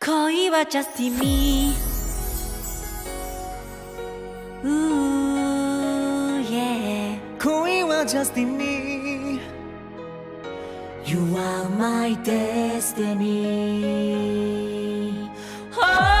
恋は just in me うー yeah 恋は just in me You are my destiny oh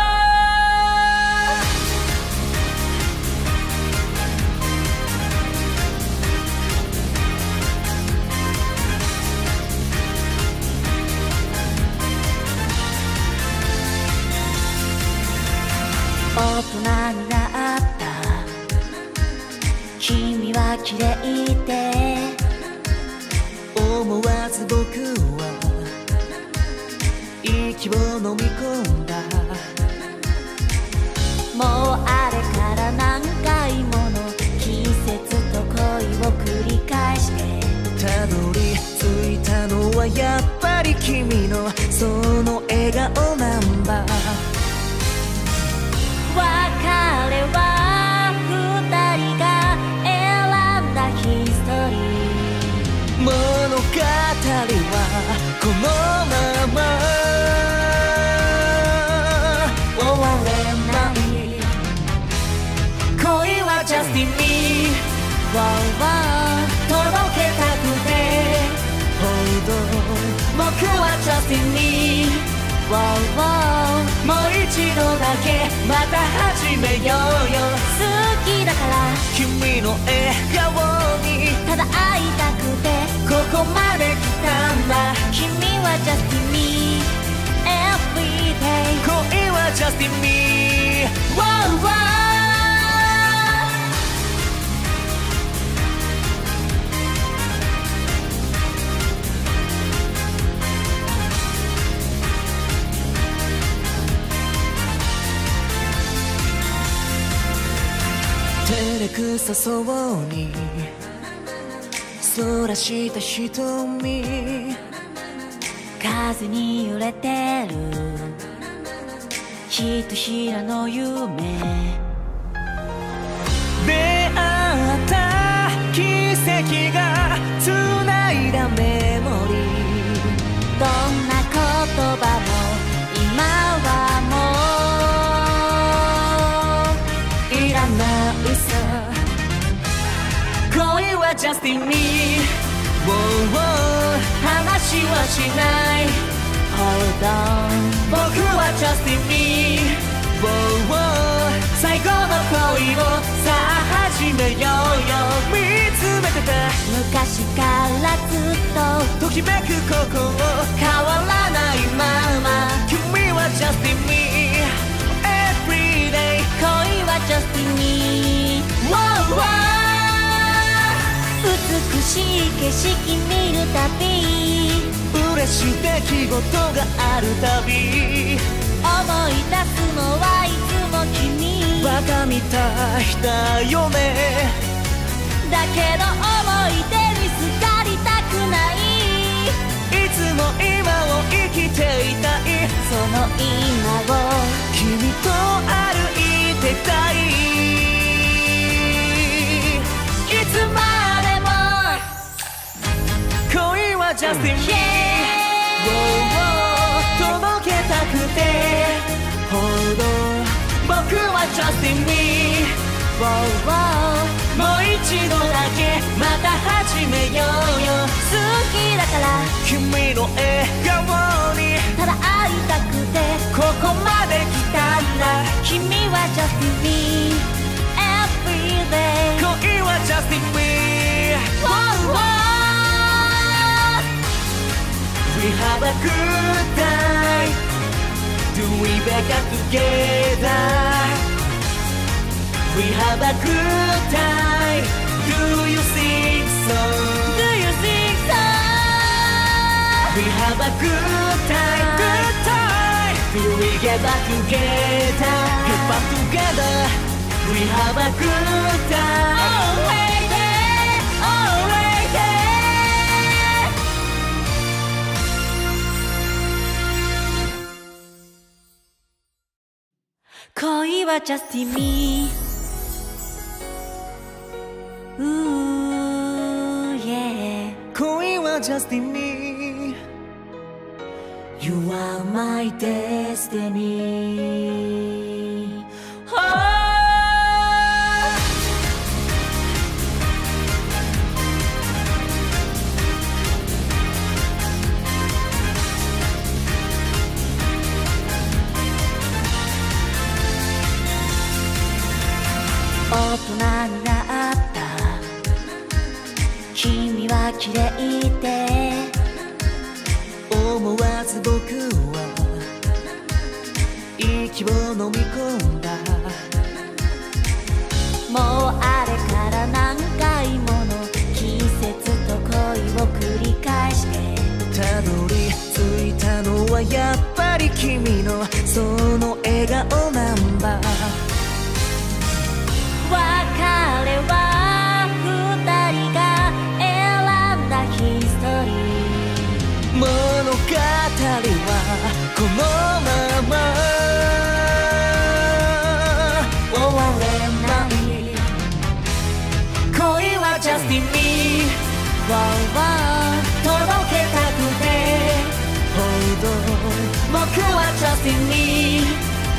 大人になった。君は綺麗で思わず僕は息を飲み込んだ。もうあれから何回もの季節と恋を繰り返してたどり着いたのはやっぱり君のその笑顔なは just in me わわもう一度だけ。また始めようよ。好きだから。君の笑顔に。ただ会いたくて。ここまで来たんだ。君は just in me everyday 恋は just in me wow, wow くさそうに。そらした瞳。風に揺れてる。ひとひらの夢。出会った奇跡が繋いだメモリー。Just in me Wow, wow 話はしない Hold on 僕は just in me wow, wow 最後の恋をさあ始めようよ見つめてた昔からずっとときめく心変わらないまま君は just in me Everyday 恋は just in me wow, wow 美しい景色見るたび嬉しい出来事があるたび思い出すのはいつも君。バカみたいだよね。だけど思い出にすがりたくない。いつも今を生きていたい。その今を。君と歩いてたい。いは just in me Yeah 届けたくてほど僕は just in me もう一度だけまた始めようよ。好きだから。君の笑顔にただ会いたくてここまで来たんだ。君は just in me everyday 恋は just in me We have a good time? Do we back up together? We have a good time. Do you think so? Do you think so? We have a good time. Good time. Do we get back together? Get back together. We have a good time. Oh, 恋は just in me うー yeah 恋は just in me You are my destiny、oh 大人になった。君は綺麗で。思わず僕は息を飲み込んだ。もうあれから何回もの。季節と恋を繰り返して。たどり着いたのはやっぱり君の。その笑顔なんだ。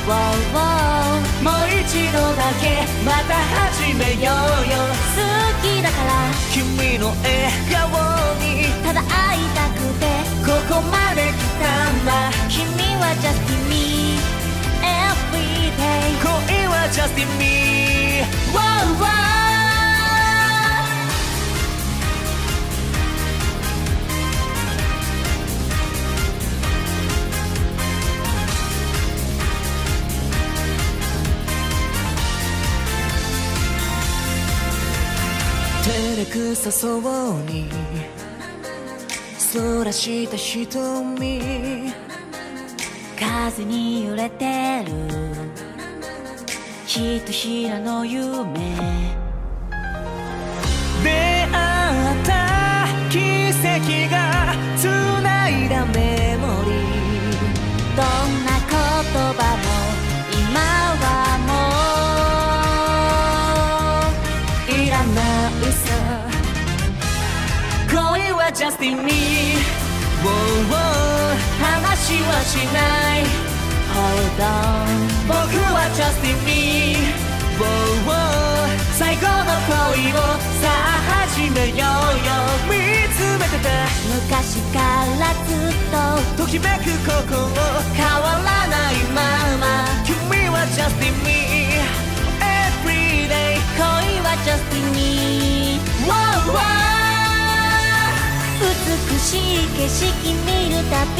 もう一度だけまた始めようよ。好きだから。君の笑顔にただ会いたくて。ここまで来たんだ。君は just in me every day 恋は just in me wow, wow 照れくさそうに。そらした瞳。風に揺れてる。ひとひらの夢。出会った奇跡が just in me ウォーウォ話はしない。Hold on 僕は just in me ーウォーウォー最高の恋をさあ始めようよ。見つめてた昔からずっと。ときめく心。変わらないまま。しい景色見るたび。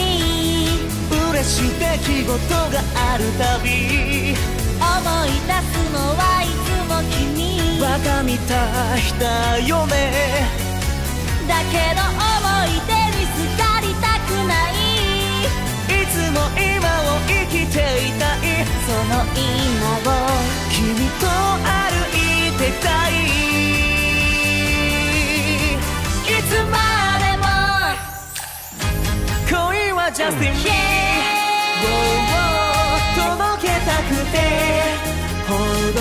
嬉しい出来事があるたび。思い出すのはいつも君。バカみたいだよね。だけど思い出にすがりたくない。いつも今を生きていたい。その今を君と歩いてたいいジャ「届けたくて」「ほど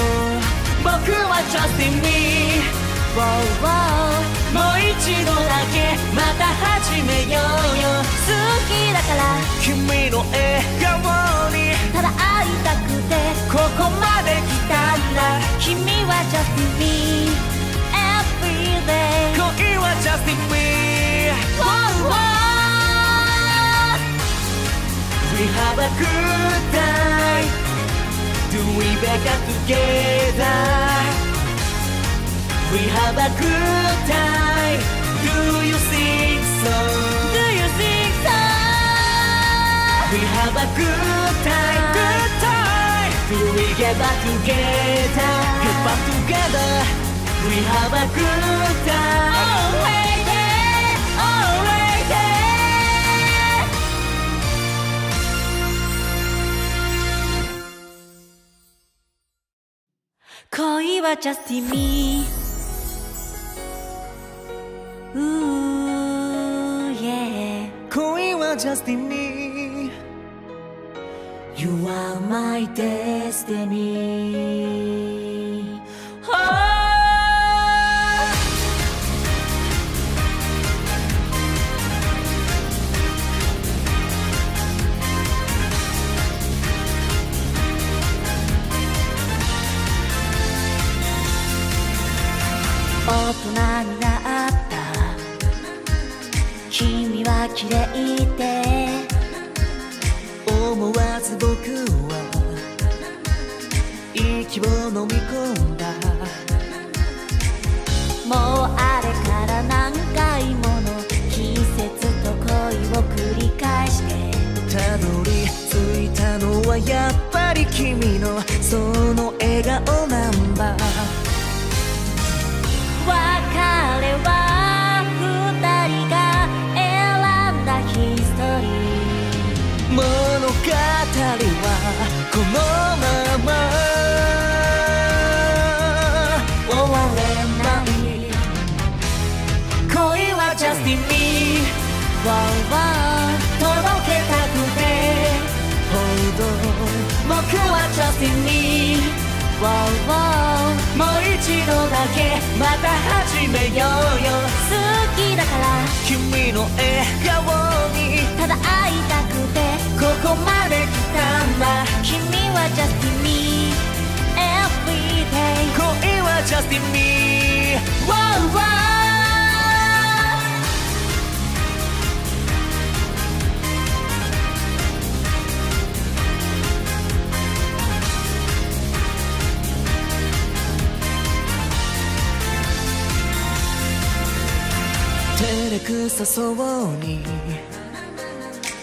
僕はジャスティンに」「ゴーをもう一度だけまた始めようよ」「好きだから君の笑顔に。ただ会いたくてここまで来たんだ」「君はジャスティンに」「Everyday 恋はジャスティンに」「ゴーゴー We have a good time? Do we back up together? We have a good time. Do you think so? Do you think so? We have a good time. Good time. Do we get back together? Get back together. We have a good time. Oh, Always 恋は just in me うー yeah 恋は just in me You are my destiny 大人になった。君は綺麗で思わず僕は息を飲み込んだ。もうあれから何回もの季節と恋を繰り返してたどり着いたのはやっぱり君のその笑顔なんだ。このまま。終われない。恋は just in me わわ届けたくて。ほど僕は just in me わわもう一度だけ。また始めようよ。好きだから。君の笑顔に。ただ会いたくて。ここまで来たんだ。君は just in me everyday 恋は just in me wow, wow 照れくさそうに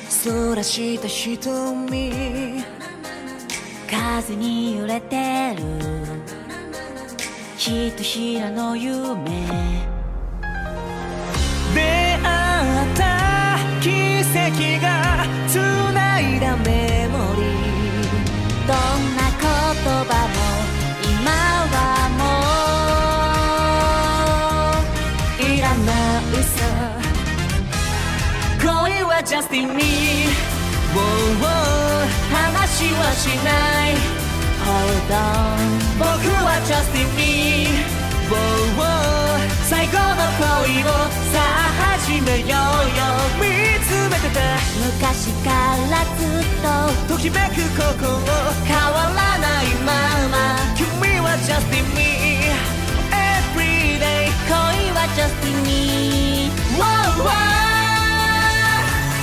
そらした瞳風に揺れてる。ひとひらの夢。出会った奇跡が繋いだメモリー。どんな言葉も今はもういらないさ。恋は just in me、oh, oh 話はしない。Hold on 僕は just in me、oh, oh 最後の恋をさあ始めようよ。見つめてた。昔からずっとときめく心。変わらないまま。君は just in me everyday 恋は just in me wow, wow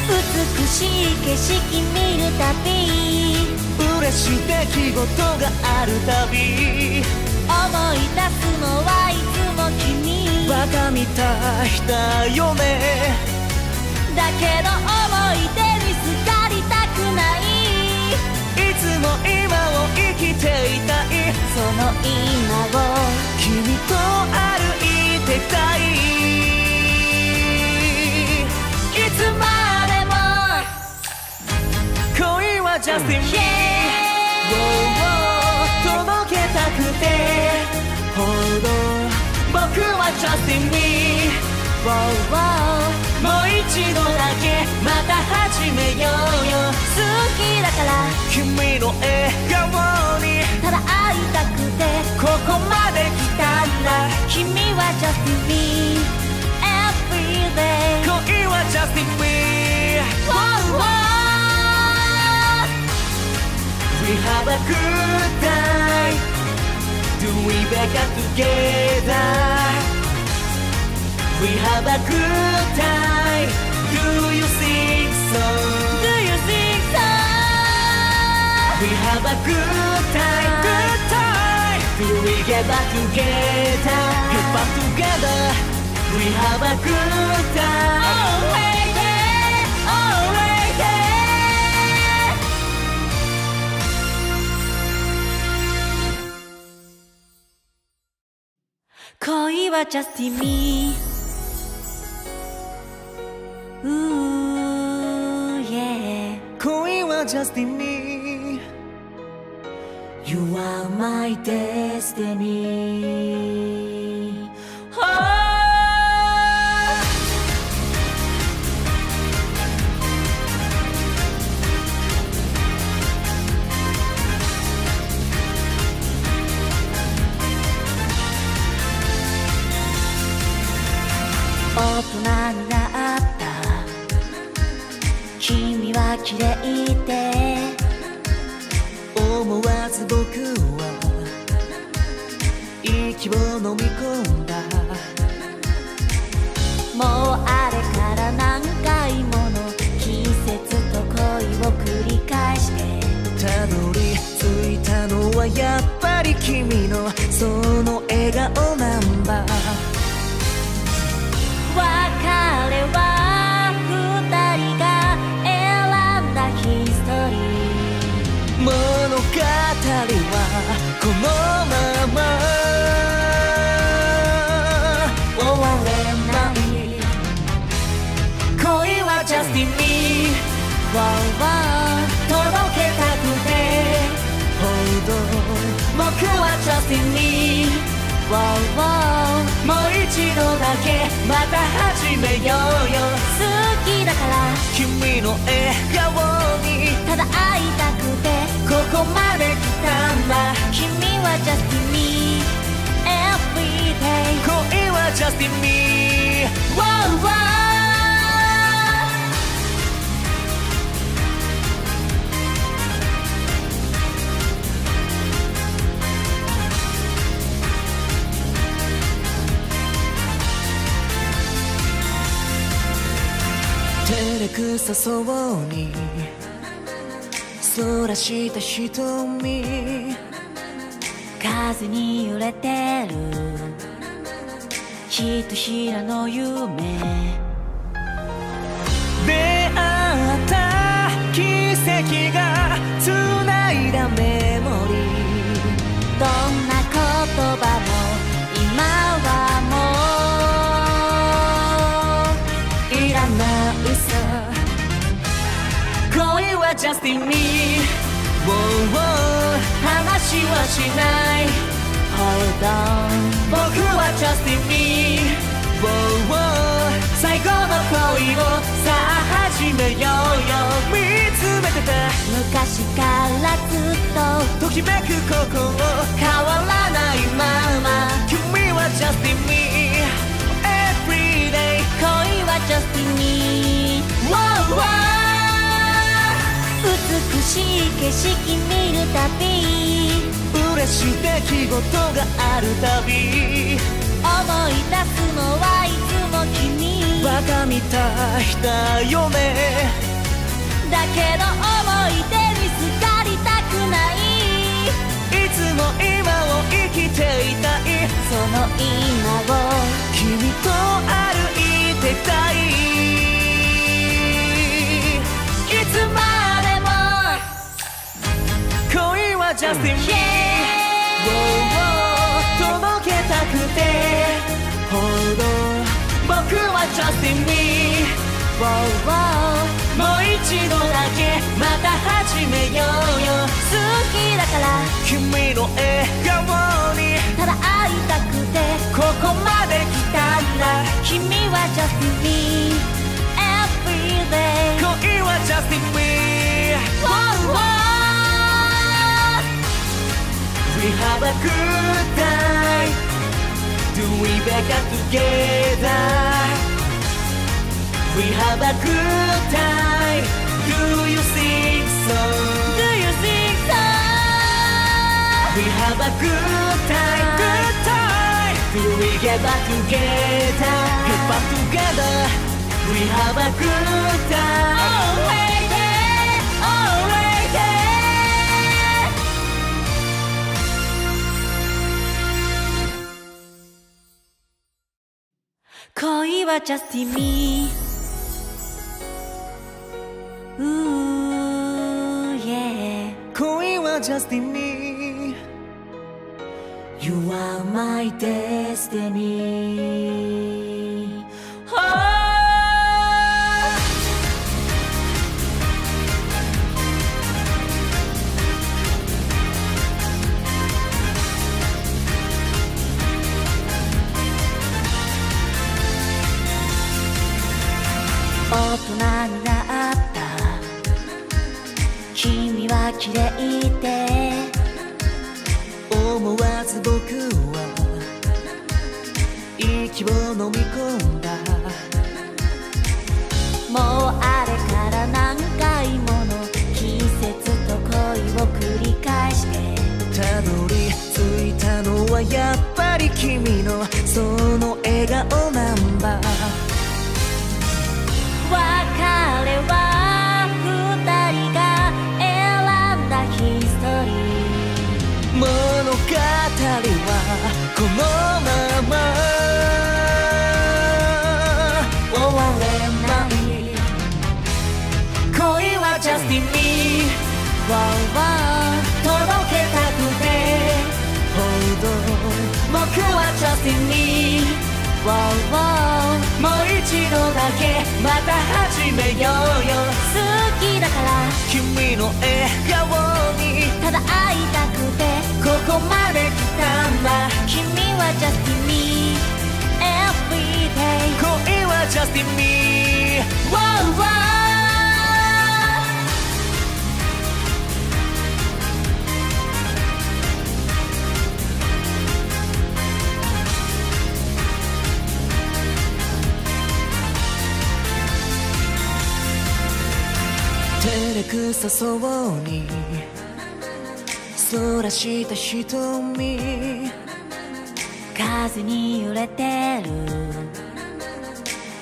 美しい景色見るたび。しい出来事があるたび思い出すのはいつも君。バカみたいだよね。だけど思い出にすがりたくない。いつも今を生きていたい。その今を君と歩いてたい。いつまでも。恋は just in me、届けたくてほど僕は Just in me wow, wow もう一度だけまた始めよう。よ好きだから君の笑顔にただ会いたくてここまで来たんだ君は just in me everyday 恋は just in me We have a good time? Do we back up together? We have a good time. Do you think so? Do you think so? We have a good time, good time. Do we get back together? Get back together. We have a good time. Oh, lady, 恋はジャスティン・ミーうーイェ恋はジャスティン・ミー You are my destiny. 大人になった。君は綺麗で。思わず僕は。息を飲み込んだ。もうあれから何回もの。季節と恋を繰り返して。たどり着いたのはやっぱり君のその笑顔なんだ。は二人が選んだヒストリー物語はこのまま終われない恋は just in me わわ届けたくてほど僕は just in me わわもう一度だけまた始めようよ。好きだから。君の笑顔にただ会いたくて。ここまで来たんだ。君は just in me everyday 恋は just in me わわ照くさそうに。そらした瞳。風に揺れてる。ひとひらの夢。Just in me Whoa, whoa 話はしない。Hold on 僕は just in me Whoa, whoa 最高の恋をさあ始めようよ。見つめてた。昔からずっとときめく心変わらないまま君は just in me everyday 恋は just in me 美しい景色見るたび。嬉しい出来事があるたび。思い出すのはいつも君。バカみたいだよね。だけど思い出にすがりたくない。いつも今を生きていたい。その今を。君と歩いてたいいは just in me、届けたくて。ほど僕は just in me. もう一度だけまた始めようよ。好きだから君の笑顔にただ会いたくて。ここまで来たんだ。君は just in me. Everyday 恋は just in me. We have a good time. Do we back up together? We have a good time. Do you think so? Do you think so? We have a good time. Good time. Do we get back together? Get back together. We have a good time. Oh, Always there, 恋は just in me うー yeah 恋は just in me You are my destiny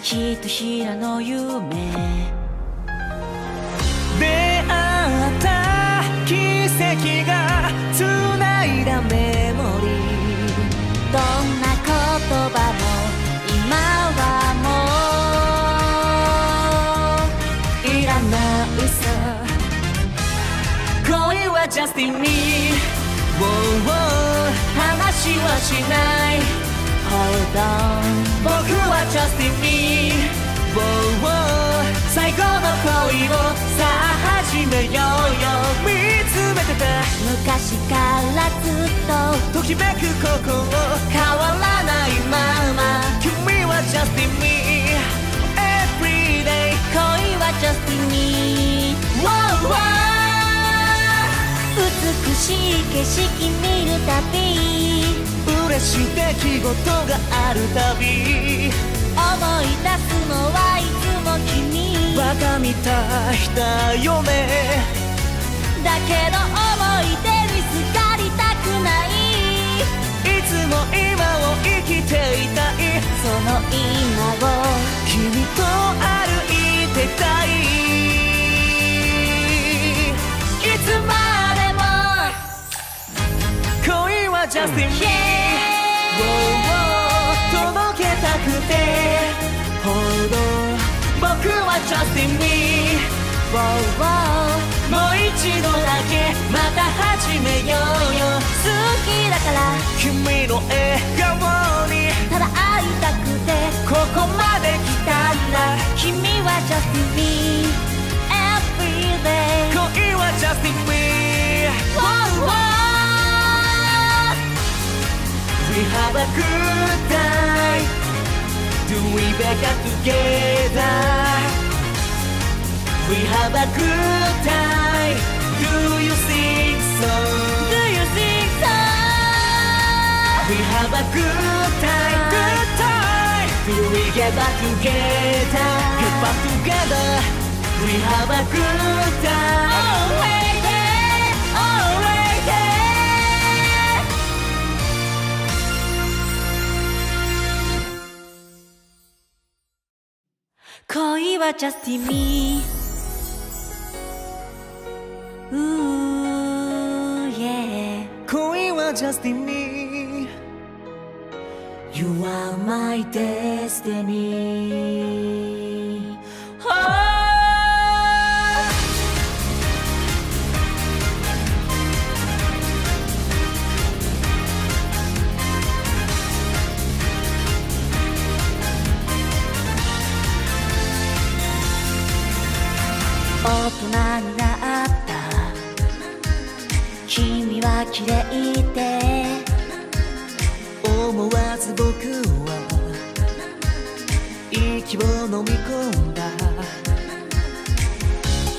ひとひらの夢。出会った奇跡が繋いだメモリー。どんな言葉も今はもういらないさ恋は just in me、wow, wow 話はしない。Hold on 僕は just in me、wow, wow 最後の恋をさあ始めようよ。見つめてた。昔からずっとときめく心。変わらないまま。君は just in me everyday 恋は just in me wow, wow 美しい景色見るたび。嬉しい出来事があるたび思い出すのはいつも君。バカみたいだよね。だけど思い出にすがりたくない。いつも今を生きていたい。その今を君と歩いてたい。いつまでは just in me、届けたくてほど僕は just in me、wow もう一度だけまた始めようよ。好きだから。君の笑顔にただ会いたくてここまで来たんだ。君は just in me everyday 恋は just in me We have a good time? Do we better together? We have a good time. Do you think so? Do you think so? We have a good time, good time. Do we get back together? Get back together. We have a good time. Oh, Already, 恋は just in me うー yeah 恋は just in me You are my destiny 大人になった。君は綺麗で。思わず僕は。息を飲み込んだ。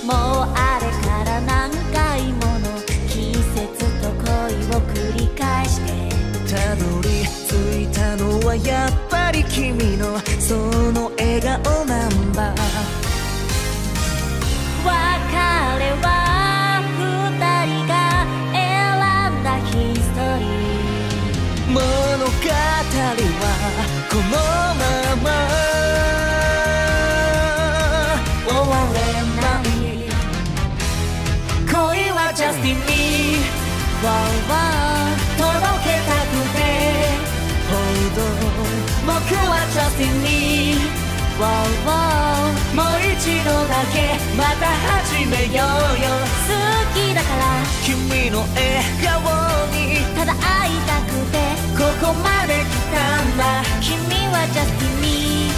もうあれから何回もの季節と恋を繰り返して。たどり着いたのはやっぱり君のその笑顔なんだこのまま。終われない恋はジャスティンにわわ届けたくて報道僕はジャスティンにわわめようよ好きだから。君の笑顔に。ただ会いたくてここまで来たんだ。君は just in me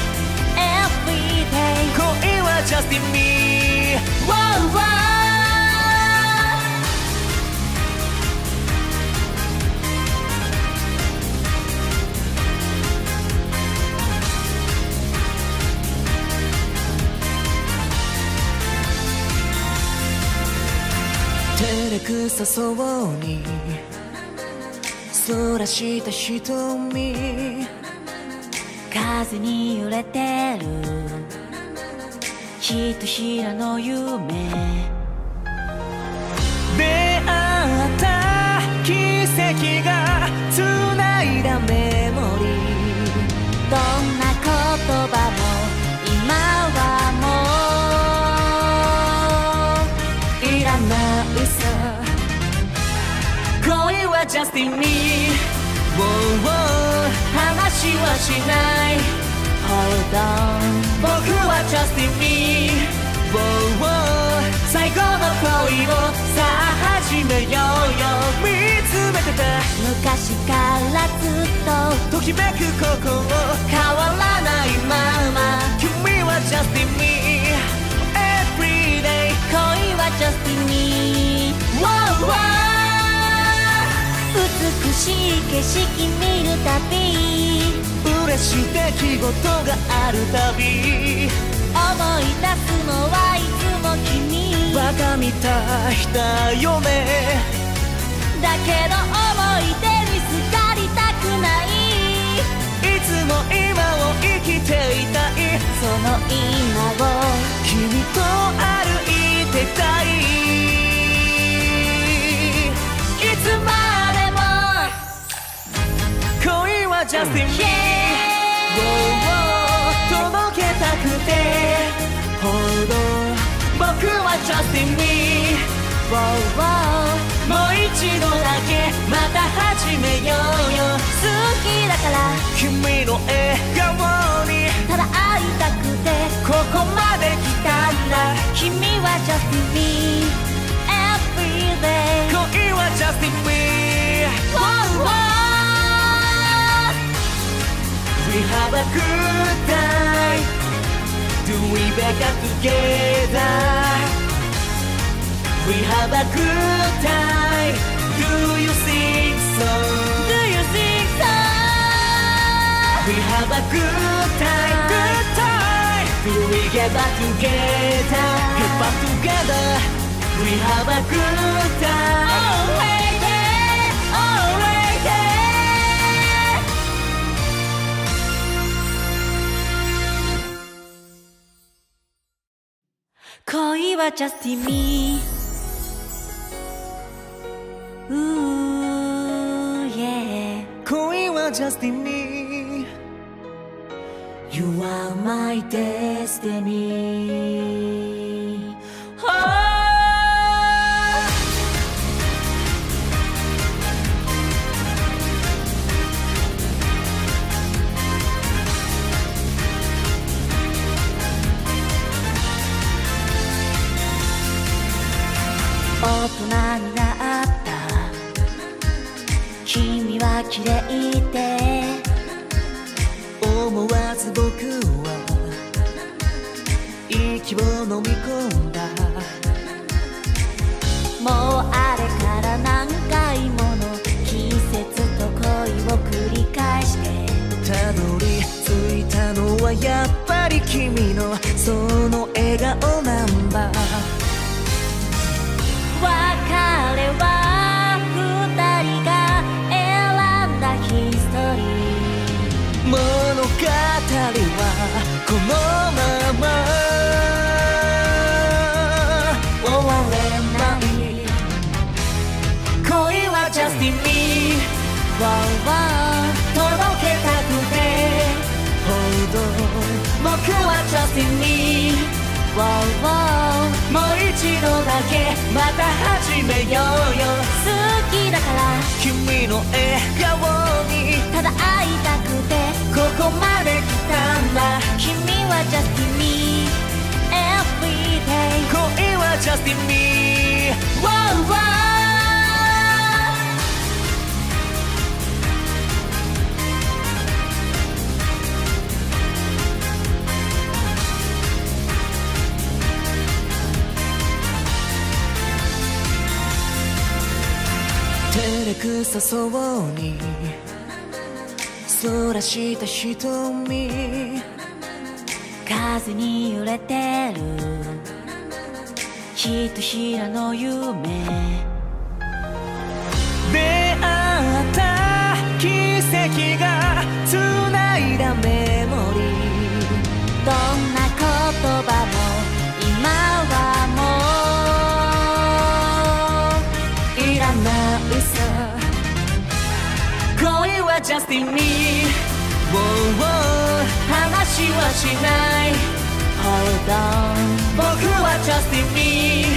everyday 恋は just in me wow, wow くさそうに。そらした瞳。風に揺れてる。ひとひらの夢。出会った奇跡が繋いだメモリー。Just in me wow, wow 話はしない Hold on 僕は just in me wow, wow 最高の恋をさあ始めようよ見つめてた昔からずっとときめく心変わらないまま君は just in me everyday 恋は just in me wow, wow 美しい景色見るたび嬉しい出来事があるたび思い出すのはいつも君。バカみたいだよね。だけど思い出にすがりたくない。いつも今を生きていたい。その今を。君と歩いてたい。い just in me、届けたくてほど僕は just in me もう一度だけまた始めようよ。好きだから。君の笑顔にただ会いたくてここまで来たんだ。君は just in me everyday 恋は just in me wow, wow We have a good time? Do we back up together? We have a good time. Do you think so? Do you think so? We have a good time, good time. Do we get back together? Get back together. We have a good time. Oh, Always 恋は just in me Ooh, yeah 恋は just in me You are my destiny 君は綺麗で思わず僕は息を飲み込んだ。もうあれから何回もの季節と恋を繰り返して。たどり着いたのはやっぱり君のその笑顔なんだ。まま終われない恋は just in me わわ届けたくて。ほど僕は just in me わわもう一度だけ。また始めようよ。好きだから。君の笑顔に。ただ会いたくて。ここまで来たは just in me every day 恋は just in me wow wow 照れくさそうにそらした瞳風に揺れてる。ひとひらの夢。出会った奇跡が繋いだメモリー。どんな言葉も今はもういらないさ。恋は just in me、wow, wow 話はしない。Hold on 僕は just in me、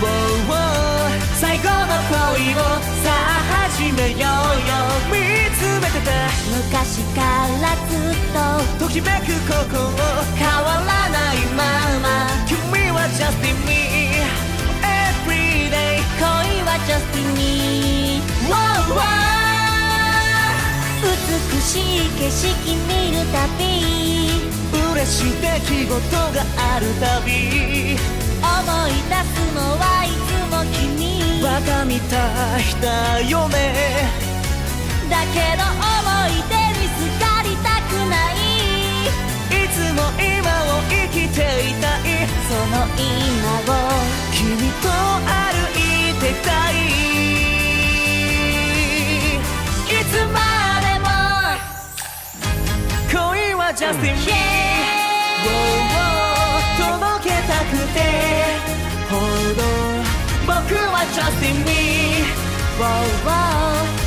wow, wow 最後の恋をさあ始めようよ。見つめてた昔からずっとときめく心。変わらないまま。君は just in me every day 恋は just in me wow, wow 美しい景色見るたび。嬉しい出来事があるたび思い出すのはいつも君。バカみたいだよね。だけど思い出にすがりたくない。いつも今を生きていたい。その今を。君と歩いてたい。いつまでも。恋は just in me、届けたくてほど僕は Just in me wow, wow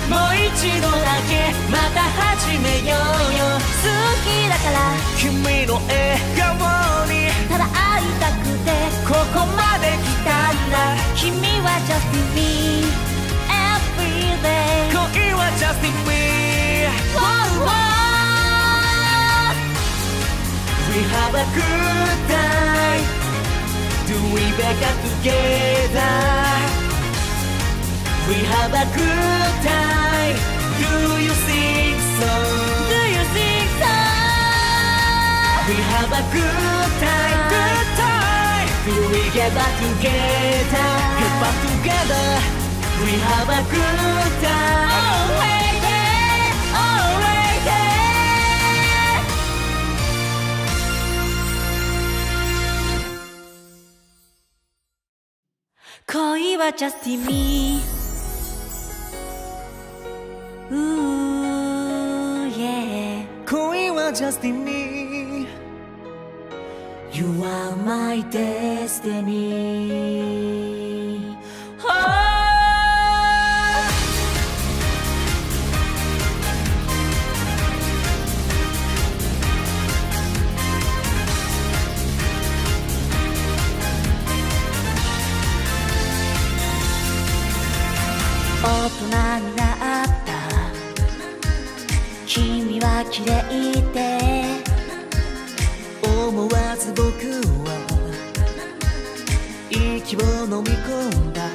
もう一度だけまた始めようよ好きだから君の笑顔にただ会いたくてここまで来たんだ君は just in me every day 恋は just in me wow, wow. We have a good time? Do we back up together? We have a good time. Do you think so? Do you think so? We have a good time. Good time. Do we get back together? Get back together. We have a good time. Oh, Already, 恋は just in me Ooh, yeah 恋は just in me You are my destiny 綺麗で思わず僕は息を飲み込んだ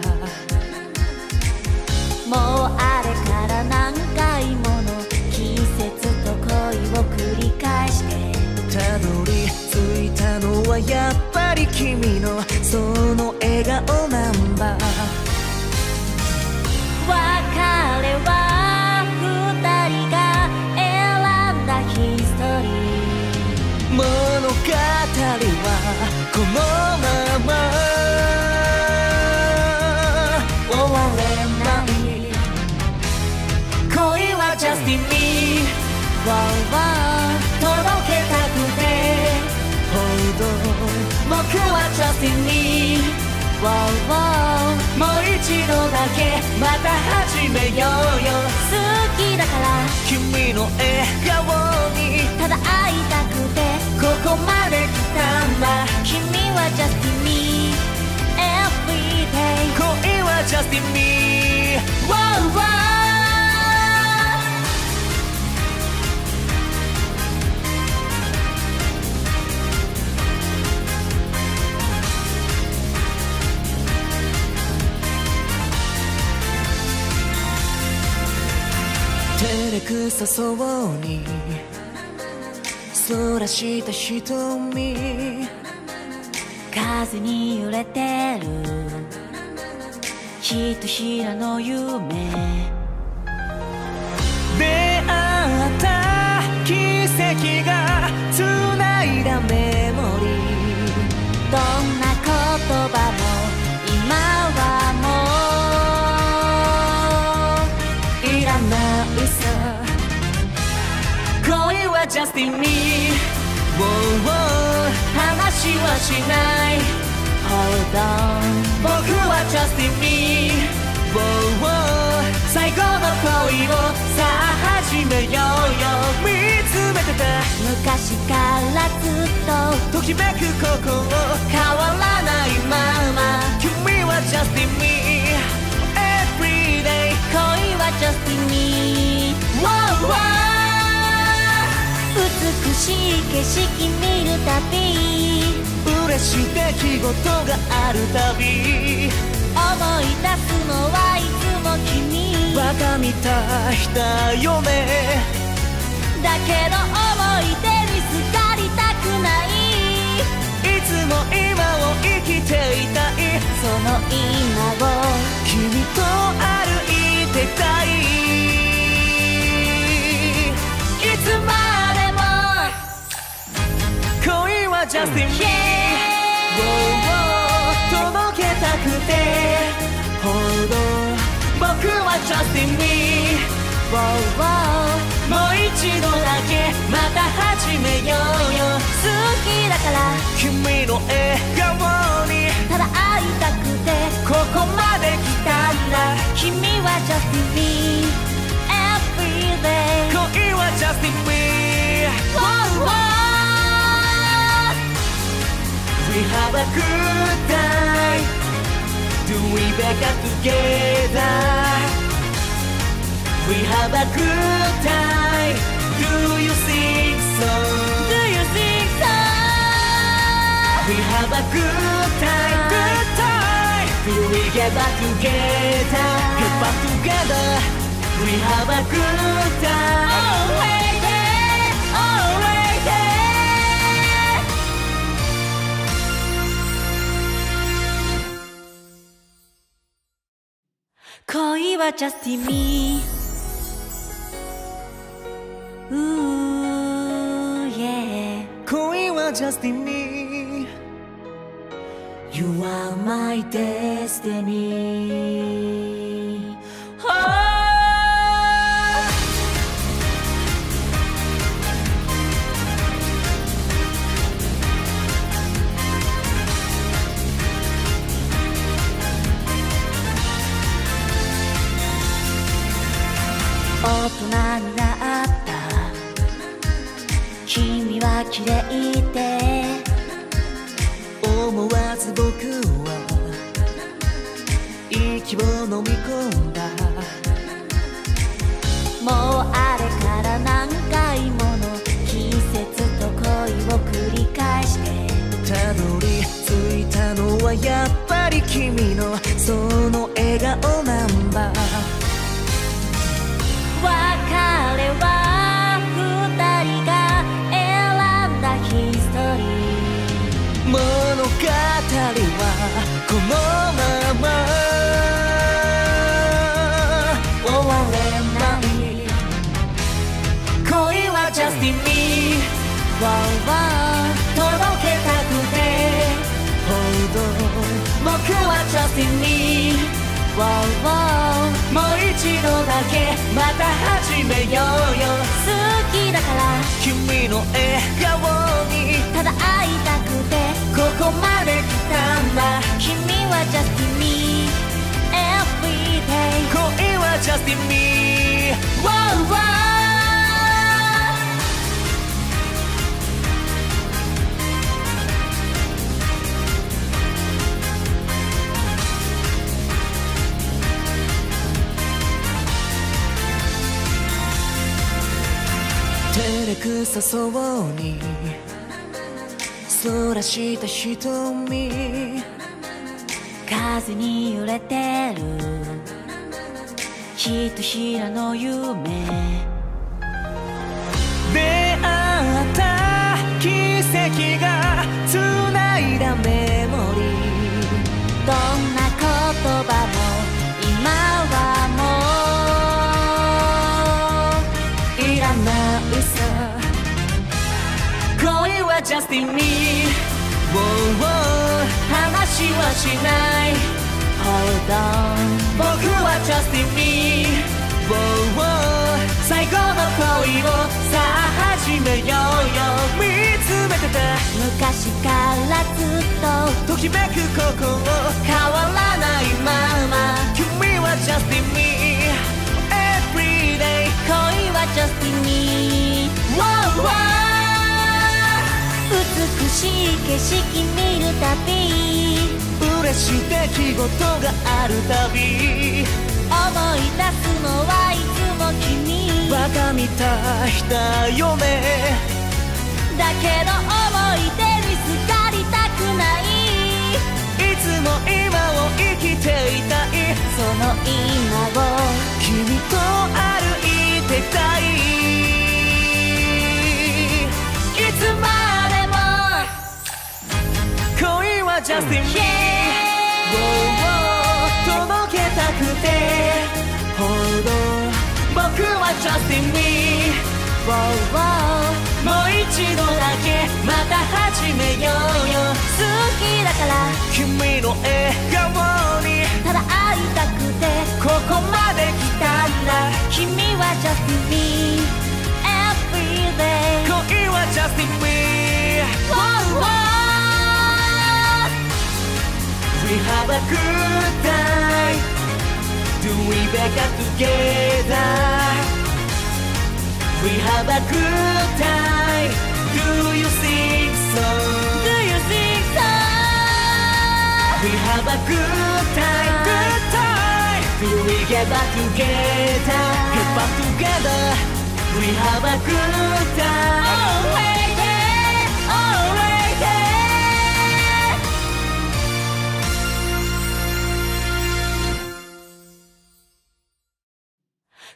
もうあれから何回もの季節と恋を繰り返して。たどり着いたのはやっぱり君のその笑顔なんだ。のまま終われない。恋は just in me わわ届けたくて。ほど僕は just in me わわもう一度だけ。また始めようよ。好きだから。君の笑顔に。ただ会いたくてこまで来たんだ君は just in me everyday 恋は just in me wow, wow. 照れくさそうにそらした瞳。風に揺れてる。ひとひらの夢。出会った奇跡が繋いだメモリー。恋は just in me、wow, wow 話はしない Hold on 僕は just in me、wow, wow 最高の恋をさあ始めようよ見つめてた昔からずっとときめく心変わらないまま君は just in me every day 恋は just in me wow, wow 美しい景色見るたび嬉しい出来事があるたび思い出すのはいつも君。バカみたいだよね。だけど思い出にすがりたくない。いつも今を生きていたい。その今を君と歩 just in me、届けたくてほど僕は just in me もう一度だけまた始めようよ好きだから君の笑顔にただ会いたくてここまで来たんだ君は just in me every day 恋は just in me wow, wow. We have a good time? Do we back up together? We have a good time. Do you think so? Do you think so? We have a good time. Good time. Do we get back together? Get back together. We have a good time. Oh, Always there, 恋は just in me Ooh, yeah 恋は just in me You are my destiny 人になった。君は綺麗で思わず僕は息を飲み込んだ。もうあれから何回もの季節と恋を繰り返してたどり着いたのはやっぱり君のその笑顔なんだ。もう一度だけ。また始めようよ。好きだから。君の笑顔に。ただ会いたくて。ここまで来たんだ。君は just in me every day 恋は just in me wow, wow 照れくさそうにそらした瞳風に揺れてる。ひとひらの夢。出会った奇跡が繋いだメモリー。どんな言葉恋は just in me、oh, oh 話はしない Hold on 僕は just in me、oh, oh 最後の恋をさあ始めようよ見つめてた昔からずっとときめく心変わらないまま君は just in me every day 恋は just in me wow, wow 美しい景色見るたび嬉しい出来事があるたび思い出すのはいつも君。バカみたいだよね。だけど思い出にすがりたくない。いつも今を生きていたい。その今を君と歩いてたい。いつまでは just in me、届けたくてほど僕は just in me もう一度だけまた始めようよ。好きだから君の笑顔に。ただ会いたくてここまで来たんだ君は just in me every day 恋は just in me wow, wow. We have a good time? Do we back up together? We have a good time. Do you think so? Do you think so? We have a good time, good time. Do we get back together? Get back together. We have a good time. Oh, Already,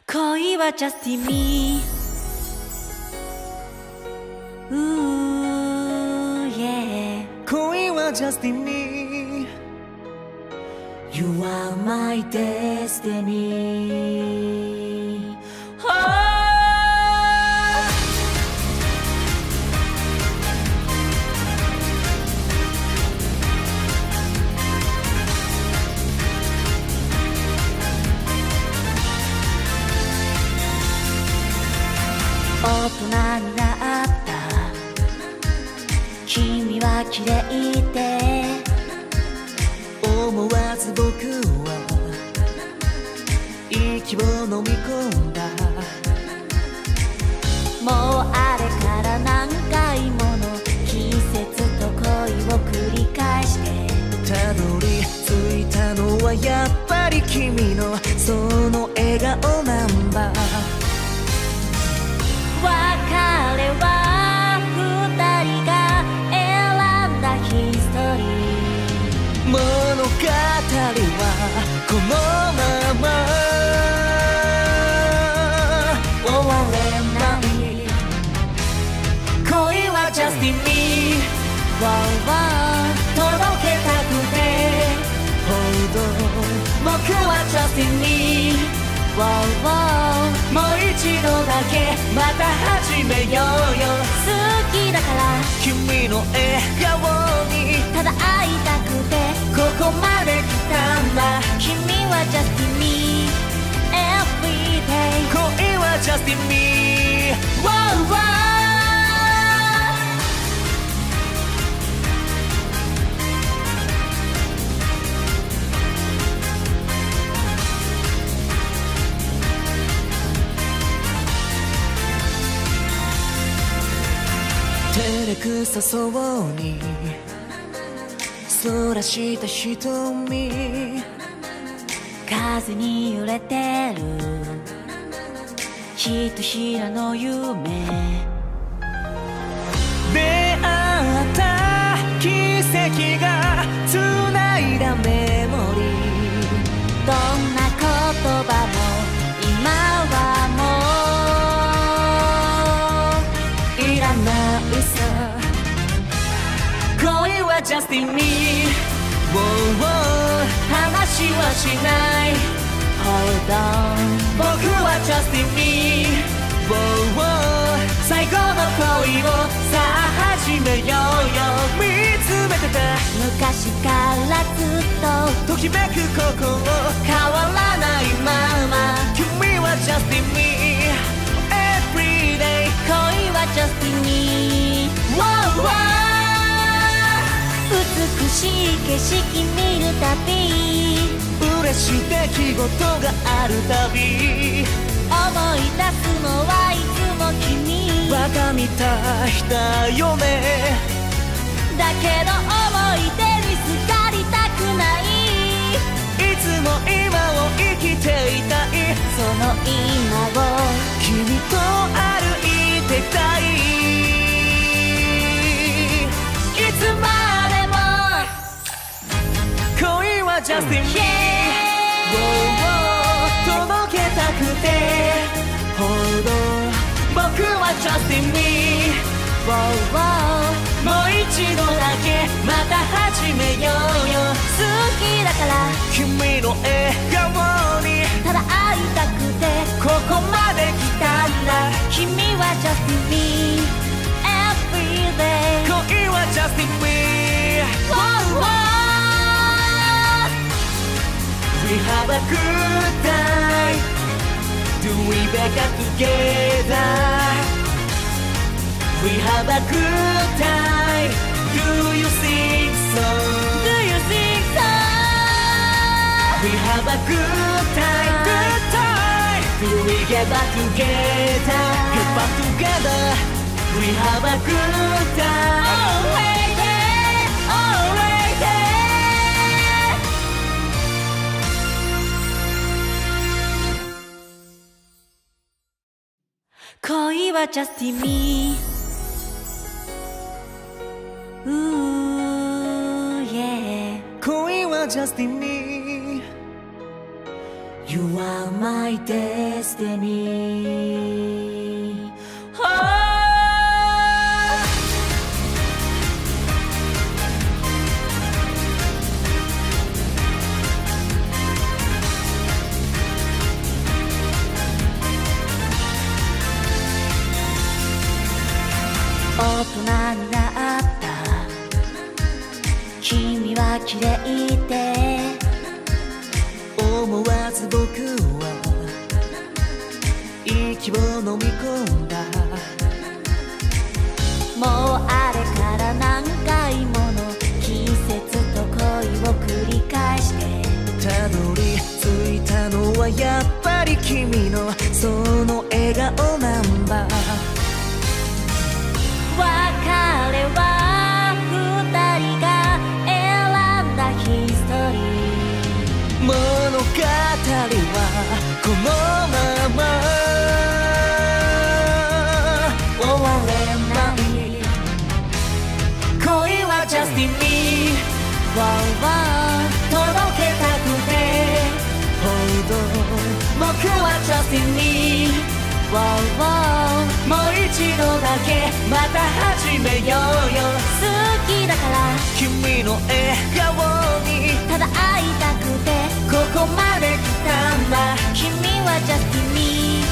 恋はジャスティン・ミーうーイエ恋はジャスティン・ミー You are my destiny. 大人になった。君は綺麗で。思わず僕は。息を飲み込んだ。もうあれから何回もの。季節と恋を繰り返して。たどり着いたのはやっぱり君の。その笑顔なんだ。もう一度だけまた始めようよ。好きだから。君の笑顔にただ会いたくて。ここまで来たんだ。君は just in me every day 恋は just in me wow, wow そうに。そらした瞳。風に揺れてる。ひとひらの夢。出会った奇跡が繋いだメモリー。どんな言葉も just in me、oh, oh 話はしない Hold on 僕は just in me、oh, oh 最高の恋をさあ始めようよ見つめてた昔からずっとときめく心変わらないまま君は just in me everyday 恋は just in me、wow, wow 美しい景色見るたび。嬉しい出来事があるたび。思い出すのはいつも君。バカみたいだよね。だけど思い出にすがりたくない。いつも今を生きていたい。その今を。君と歩いてたい。い恋は just in me、届けたくてほど僕は just in me、もう一度だけまた始めようよ。好きだから。君の笑顔に。ただ会いたくて。ここまで来たんだ。君は just in me everyday 恋は just in me、wow, wow We have a good time? Do we back up together? We have a good time. Do you think so? Do you think so? We have a good time. Good time. Do we get back together? Get back together. We have a good time. Oh, Always there, 恋は just in me Ooh, yeah 恋は just in me You are my destiny 大人になった。君は綺麗で思わず僕は息を飲み度だけまた始めようよ。好きだから。君の笑顔にただ。会いたくてここまで来たんだ。君は just in me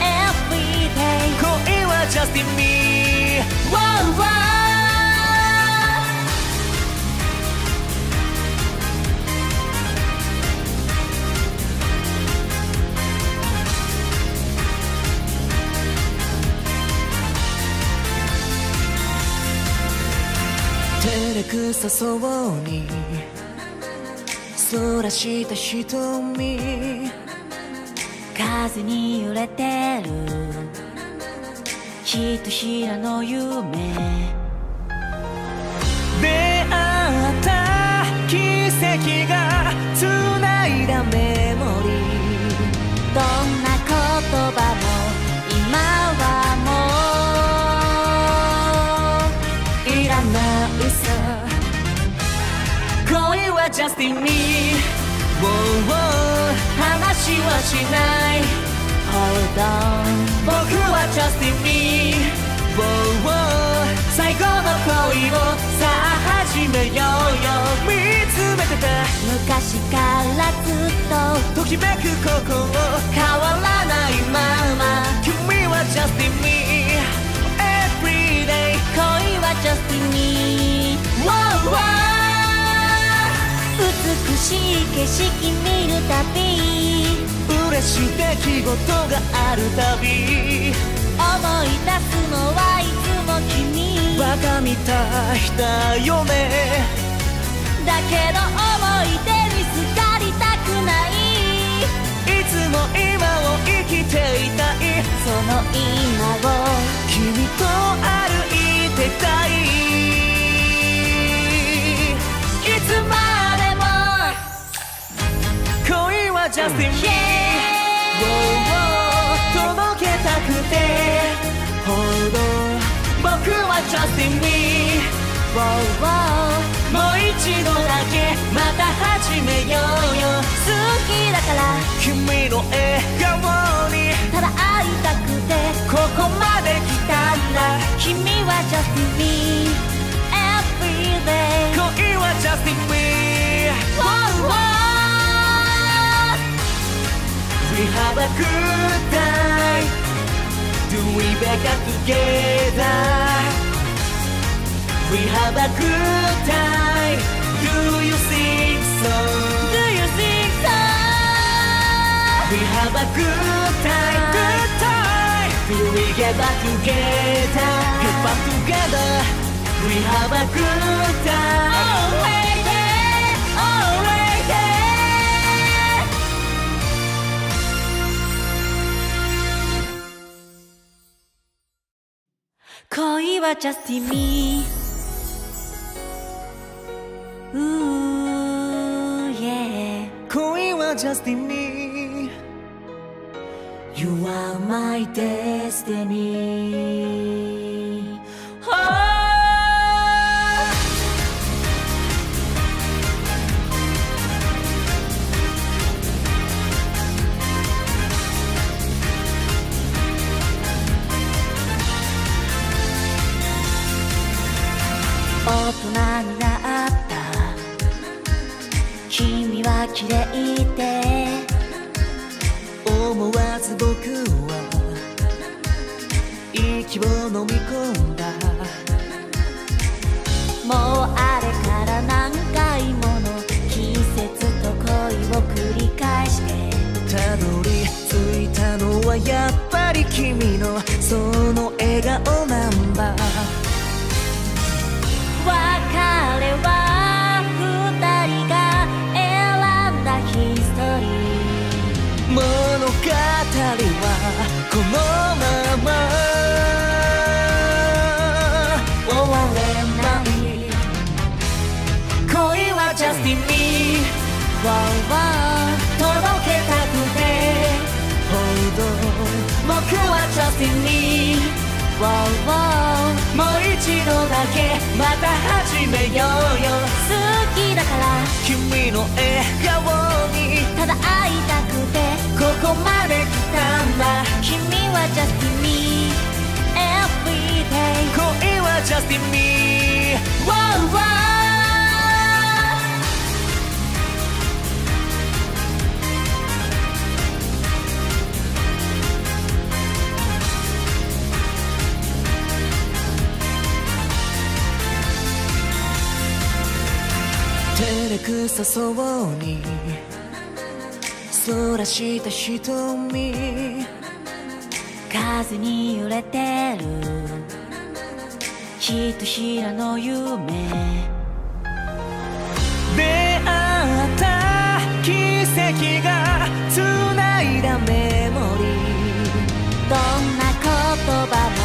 everyday 恋は just in me wow, wow 照れくさそうにそらした瞳風に揺れてる。ひとひらの夢。出会った奇跡が繋いだメモリー。どんな言葉も just in me、oh, oh 話はしない Hold on 僕は just in me、oh, oh 最高の恋をさあ始めようよ見つめてた昔からずっとときめく心変わらないまま君は just in me everyday 恋は just in me wow, wow 美しい景色見るたび。嬉しい出来事があるたび。思い出すのはいつも君。バカみたいだよね。だけど思い出にすがりたくない。いつも今を生きていたい。その今を。君と歩は just in me、yeah. 届けたくてほど僕は just in me、もう一度だけまた始めようよ好きだから君の笑顔にただ会いたくてここまで来たんだ君は just in me everyday 恋は just in me wow, wow. We have a good time? Do we back up together? We have a good time. Do you think so? Do you think so? We have a good time. Good time. Do we get back together? Get back together. We have a good time. Oh, Always were just in me. Ooh, yeah. 恋は just in me. You are my destiny. 綺麗で思わず僕は息を飲み込んだもうあれから何回もの季節と恋を繰り返してたどり着いたのはやっぱり君のその笑顔なんだもう一度だけまた始めようよ。好きだから。君の笑顔にただ会いたくて。ここまで来たんだ。君は just in me everyday 恋は just in me さそうにそらした瞳風に揺れてる。ひとひらの夢。出会った奇跡が繋いだメモリー。どんな言葉も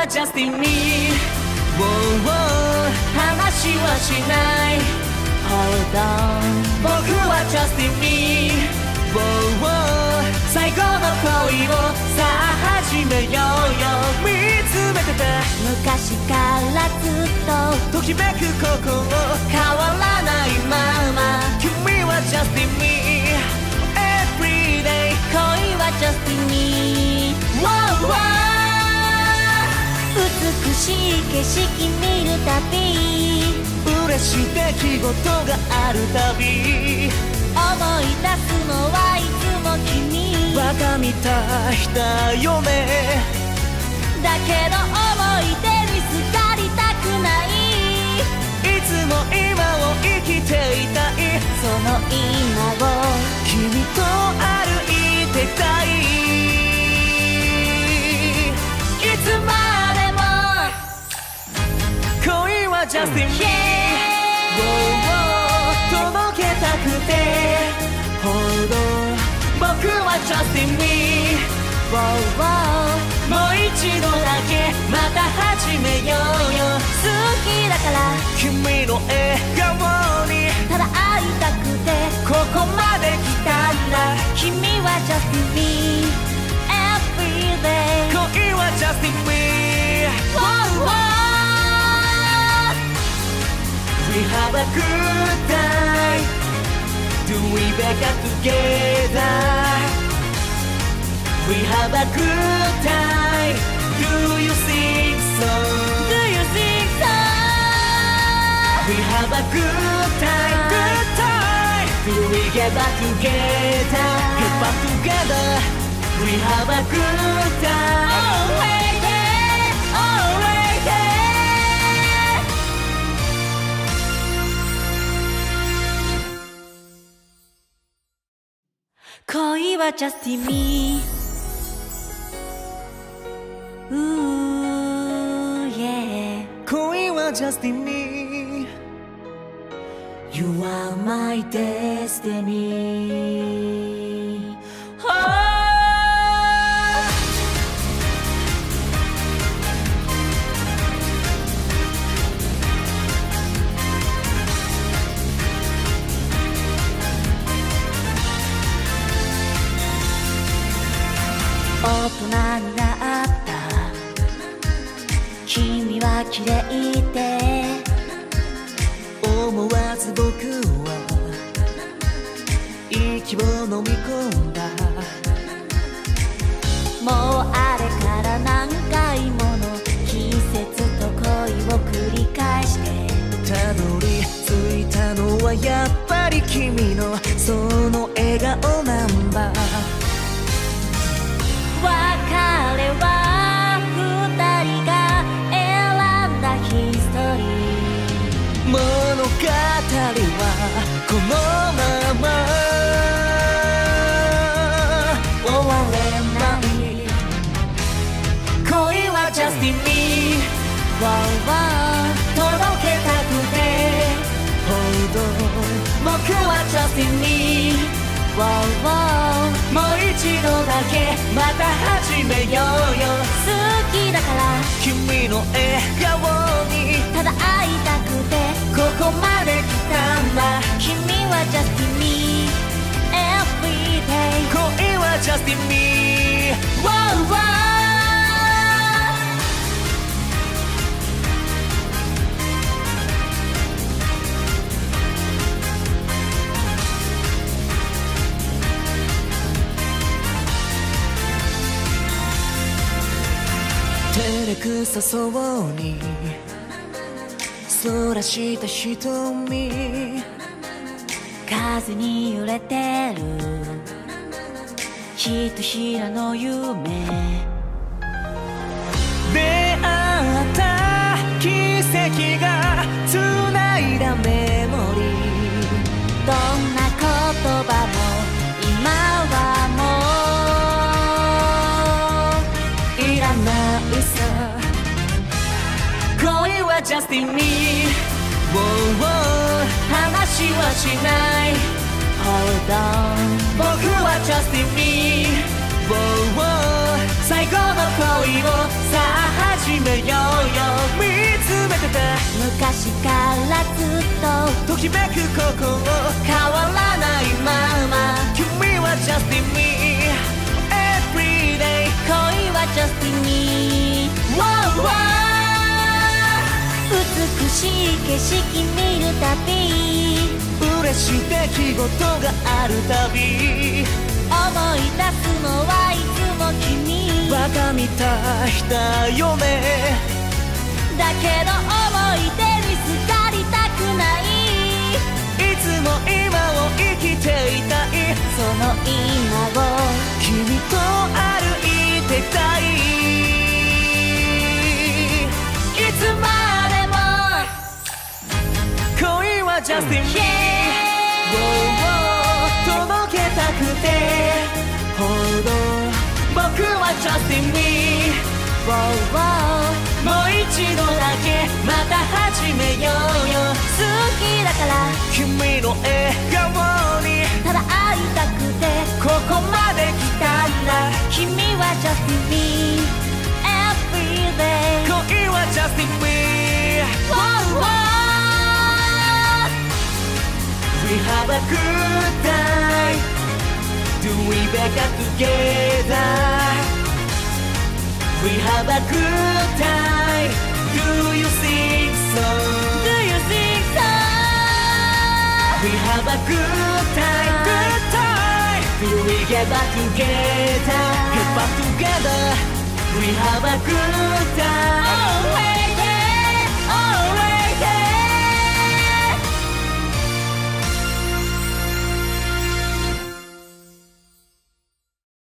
は just in me、wow, o 話はしない Hold on 僕は JustinMeWOWOW 最高の恋をさあ始めようよ見つめてた昔からずっとときめく心変わらないまま君は just in me everyday 恋は just in me Wow, wow 美しい景色見るたび。嬉しい出来事があるたび。思い出すのはいつも君。バカみたいだよね。だけど思い出にすがりたくない。いつも今を生きていたい。その今を。君と歩いてたい。いジャスティン「ゴーを届けたくて」「ほど僕はジャスティン・ビーゴーゴーもう一度だけまた始めよう」「好きだから。君の笑顔に。ただ会いたくて。ここまで来たんだ」「君はジャスティン・ビー Everyday 恋はジャスティン・ビーゴーゴー We have a good time? Do we back up together? We have a good time. Do you think so? Do you think so? We have a good time. Good time. Do we get back together? Get back together. We have a good time. Oh, Always there, 恋はジャスティミーうーイ恋はジャスティミー You are my destiny. 大人になった。君は綺麗で思わず僕は息を飲み込んだ。もうあれから何回もの季節と恋を繰り返してたどり着いたのはやっぱり君のその笑顔なんだ。もう一度だけまた始めようよ。好きだから。君の笑顔に。ただ会いたくて。ここまで来たんだ。君は just me everyday 恋は Just in me wow, wow 照れくさそうにそらした瞳風に揺れてるひとひらの夢出会った奇跡が繋いだメモリーどんな言葉も今は Just in me、wow, wow 話はしない Hold on 僕は Just in me、wow, wow 最後の恋をさあ始めようよ見つめてた昔からずっとときめく心変わらないまま君は Just in me しい景色見るたび。嬉しい出来事があるたび。思思い出すのはいつも君。バカみたいだよね。だけど思い出にすがりたくない。いつも今を生きていたい。その今を。君と歩いてたいいはジャスティン・ Yeah 届けたくてほど僕はジャスティン・ビー Wow, もう一度だけまた始めようよ好きだから君の笑顔にただ会いたくてここまで来たんだ君は just me everyday 恋はジャスティン・ビー Wow, We have a good time? Do we back up together? We have a good time. Do you think so? Do you think so? We have a good time, good time. Do we get back together? Get back together. We have a good time. Oh, hey